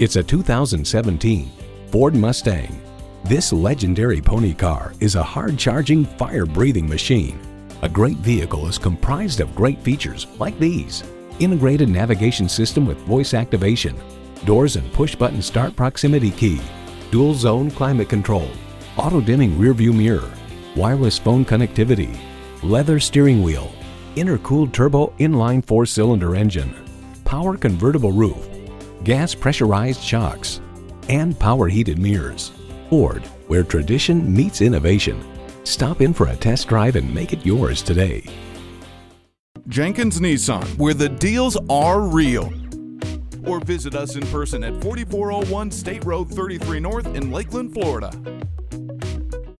It's a 2017 Ford Mustang. This legendary pony car is a hard-charging, fire-breathing machine. A great vehicle is comprised of great features like these. Integrated navigation system with voice activation, doors and push-button start proximity key, dual zone climate control, auto-dimming rearview mirror, wireless phone connectivity, leather steering wheel, intercooled turbo inline four-cylinder engine, power convertible roof, gas pressurized shocks, and power heated mirrors. Ford, where tradition meets innovation. Stop in for a test drive and make it yours today. Jenkins Nissan, where the deals are real. Or visit us in person at 4401 State Road 33 North in Lakeland, Florida.